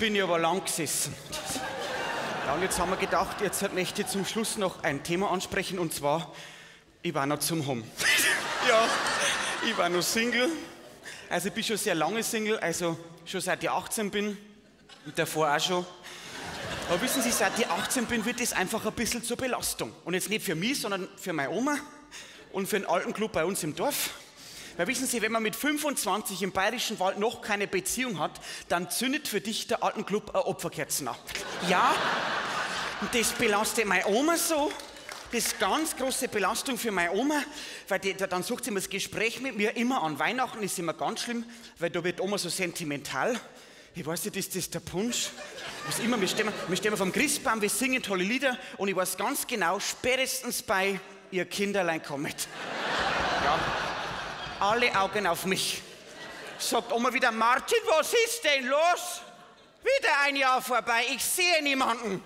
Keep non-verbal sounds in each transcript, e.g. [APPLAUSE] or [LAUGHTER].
bin ich aber lang gesessen. Ja, und jetzt haben wir gedacht, jetzt möchte ich zum Schluss noch ein Thema ansprechen und zwar, ich war noch zum Home. [LAUGHS] ja, ich war noch Single. Also ich bin schon sehr lange Single, also schon seit ich 18 bin. Und davor auch schon. Aber wissen Sie, seit ich 18 bin, wird das einfach ein bisschen zur Belastung. Und jetzt nicht für mich, sondern für meine Oma und für den alten Club bei uns im Dorf. Weil wissen Sie, wenn man mit 25 im Bayerischen Wald noch keine Beziehung hat, dann zündet für dich der alten Club eine Opferkerzen ab. Ja, das belastet meine Oma so. Das ist ganz große Belastung für meine Oma, weil die, dann sucht sie immer das Gespräch mit mir immer an Weihnachten, ist immer ganz schlimm, weil da wird Oma so sentimental. Ich weiß nicht, ist das der Punsch? Was immer, wir stehen, wir stehen vom Christbaum, wir singen tolle Lieder und ich weiß ganz genau, spätestens bei ihr Kinderlein kommt. Ja, alle Augen auf mich. Sagt Oma wieder, Martin, was ist denn los? Wieder ein Jahr vorbei, ich sehe niemanden.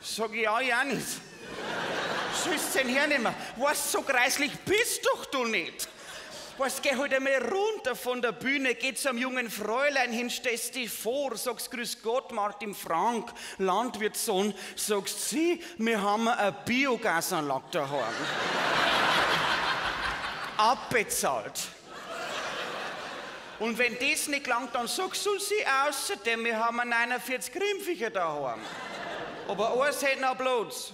Sag ich, ja, ja nicht. Schüss den hernehmen. Was, so kreislich bist doch du nicht. Was, geh halt einmal runter von der Bühne, geh zum jungen Fräulein hin, stellst dich vor, sagst Grüß Gott, Martin Frank, Landwirtssohn, sagst sie, wir haben eine Biogasanlage daheim. Abbezahlt. Und wenn das nicht langt, dann sagst du sie außerdem, wir haben 49 Grimmviecher daheim. Aber eins hätten bloß.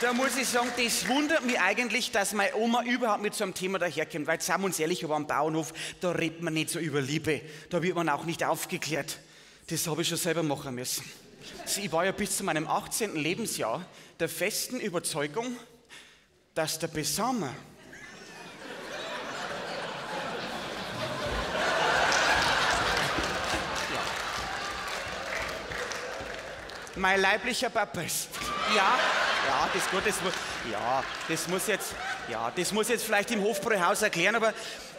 Da muss ich sagen, das wundert mich eigentlich, dass meine Oma überhaupt mit so einem Thema daherkommt. Weil, sagen wir uns ehrlich, aber am Bauernhof, da redet man nicht so über Liebe. Da wird man auch nicht aufgeklärt. Das habe ich schon selber machen müssen. Ich war ja bis zu meinem 18. Lebensjahr der festen Überzeugung, dass der Besamer mein leiblicher Papa ist. Ja, ja, das gut, das muss, ja, das muss jetzt, ja, das muss jetzt vielleicht im Hofbräuhaus erklären, aber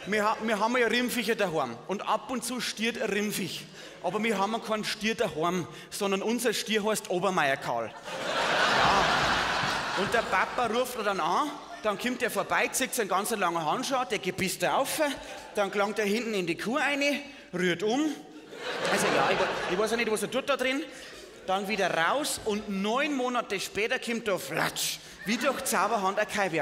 wir, wir haben ja Rimmviecher daheim und ab und zu stiert ein Rimmviech. Aber wir haben keinen Stier daheim, sondern unser Stier heißt Obermeier Karl. Ja. Und der Papa ruft er dann an, dann kommt er vorbei, zieht einen ganz langen Handschuh, der gebiss er auf, dann gelangt er hinten in die Kuh rein, rührt um. Also ja, ich, ich weiß ja nicht, was er tut da drin dann wieder raus und neun Monate später kommt da Flatsch, wie durch Zauberhand ein Kai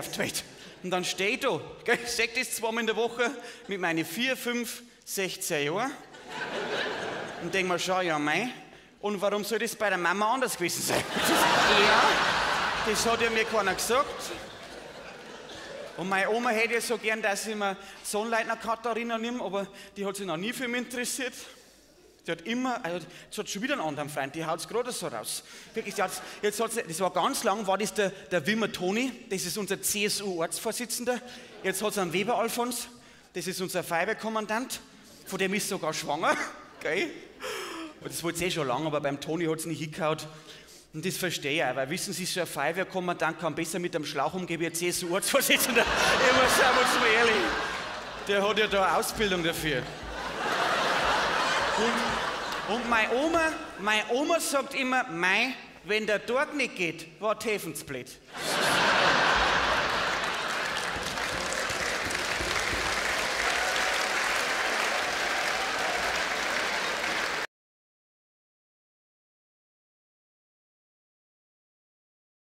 Und dann stehe ich da, ich sag das zweimal in der Woche, mit meinen vier, fünf, 16 Jahren und denke mir, schau, ja, mei, und warum soll das bei der Mama anders gewesen sein? [LAUGHS] ja, das hat ja mir keiner gesagt. Und meine Oma hätte ja so gern, dass ich mir Sonnleitner Katharina nehme, aber die hat sich noch nie für mich interessiert. Die hat immer, also, jetzt hat schon wieder einen anderen Freund, die haut es gerade so raus. Wirklich, jetzt, jetzt hat's, das war ganz lang, war das der, der Wimmer Toni, das ist unser CSU-Ortsvorsitzender. Jetzt hat es einen Weber Alfons, das ist unser Feuerwehrkommandant, von dem ist sogar schwanger. [LAUGHS] Geil. Das wollte eh schon lange, aber beim Toni hat es nicht hingehauen. Und das verstehe ich auch, weil wissen Sie, so ein Feuerwehrkommandant kann besser mit einem Schlauch umgehen wie ein CSU-Ortsvorsitzender. [LAUGHS] Ich muss sagen, mal ehrlich, der hat ja da Ausbildung dafür. Und, und meine Oma, meine Oma sagt immer, mei, wenn der Tag nicht geht, war Tefensblöd.